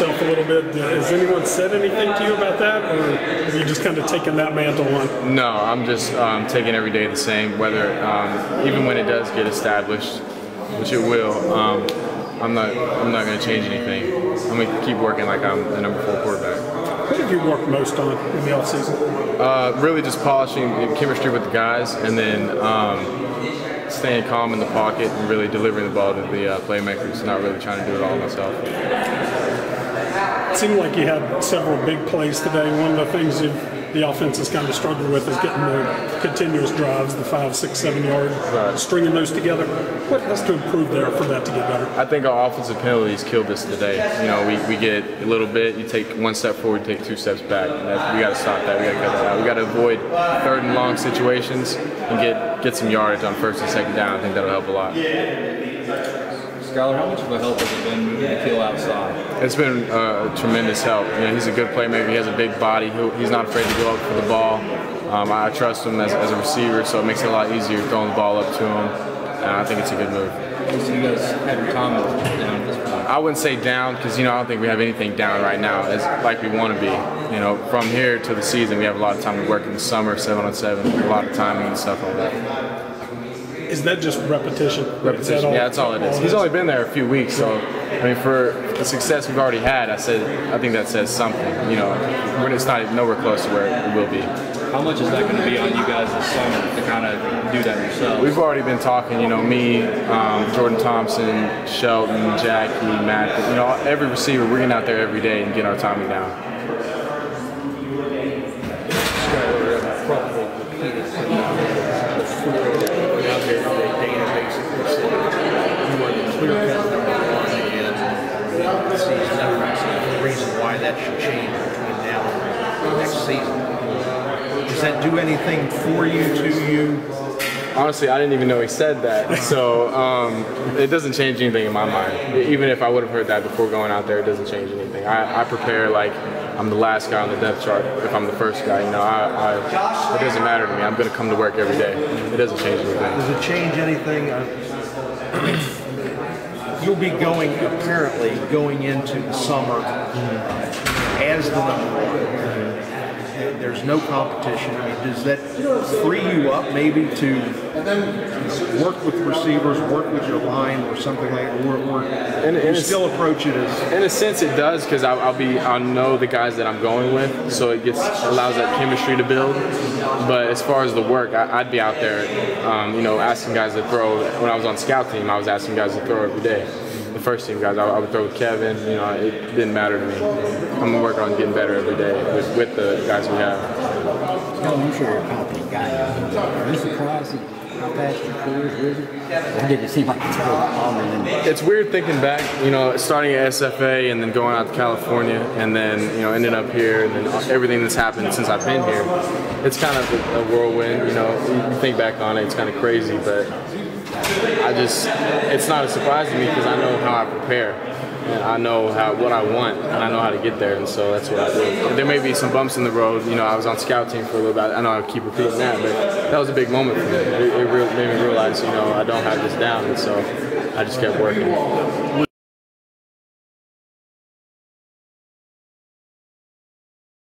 a little bit. Has anyone said anything to you about that, or have you just kind of taken that mantle on? No, I'm just um, taking every day the same. Whether um, even when it does get established, which it will, um, I'm not I'm not going to change anything. I'm going to keep working like I'm the number four quarterback. What have you worked most on in the offseason? Uh, really just polishing chemistry with the guys, and then um, staying calm in the pocket and really delivering the ball to the uh, playmakers. Not really trying to do it all myself. It seemed like you had several big plays today. One of the things you've the offense has kind of struggled with is getting the continuous drives, the five, six, seven yard, right. stringing those together. What has to improve there for that to get better? I think our offensive penalties killed us today. You know, we, we get a little bit, you take one step forward, take two steps back. we got to stop that. We got to cut that out. We got to avoid third and long situations and get get some yardage on first and second down. I think that'll help a lot. Skyler, how much of a help has it been moving Akil outside? It's been a tremendous help. You know, he's a good playmaker. He has a big body. He's not afraid to go up for the ball. Um, I trust him as, as, a receiver, so it makes it a lot easier throwing the ball up to him. And I think it's a good move. So you guys have your time down at this point? I wouldn't say down because you know I don't think we have anything down right now as like we want to be. You know, from here to the season, we have a lot of time to work in the summer, seven on seven, a lot of timing and stuff like that. Is that just repetition? Repetition. That yeah, that's all it is. He's only been there a few weeks, so I mean, for the success we've already had, I said I think that says something. You know, when it's not nowhere close to where it will be. How much is that going to be on you guys this summer to kind of do that yourself? We've already been talking. You know, me, um, Jordan Thompson, Shelton, Jackie, Matt. You know, every receiver, we're getting out there every day and getting our timing down. That should change between now and next season. Does that do anything for you, to you? Honestly, I didn't even know he said that. So um, it doesn't change anything in my mind. Even if I would have heard that before going out there, it doesn't change anything. I, I prepare like I'm the last guy on the depth chart. If I'm the first guy, you know, I, I, it doesn't matter to me. I'm going to come to work every day. It doesn't change anything. Does it change anything? Uh, you'll be going apparently going into the summer as the number one. There's no competition. I mean, does that free you up maybe to work with receivers, work with your line, or something like that, or, or and, and still approach it as? In a sense, it does because I'll, I'll, be I'll know the guys that I'm going with, so it gets allows that chemistry to build. But as far as the work, I, would be out there, um, you know, asking guys to throw. When I was on scout team, I was asking guys to throw every day the first team guys. I, I, would throw with Kevin. You know, it didn't matter to me. I'm gonna work on getting better every day with, with the guys we have. No, I'm sure you're a confident guy. Are you surprised how fast your career is did it seem like it's really It's weird thinking back. You know, starting at SFA and then going out to California and then you know ending up here and then everything that's happened since I've been here. It's kind of a, a whirlwind. You know, you think back on it, it's kind of crazy, but I just, it's not a surprise to me because I know how I prepare. And I know how what I want, and I know how to get there, and so that's what I do. There may be some bumps in the road. You know, I was on scout team for a little bit. I know I keep repeating that, but that was a big moment for me. It, it made me realize, you know, I don't have this down, and so I just kept working.